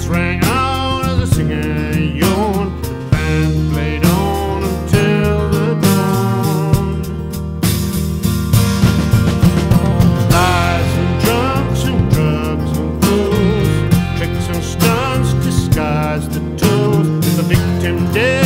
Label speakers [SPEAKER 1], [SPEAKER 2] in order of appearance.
[SPEAKER 1] Shots rang out as the singer yawned. The band played on until the dawn. Lies and drunks and drugs and fools, tricks and stunts disguise the tools. The victim dead.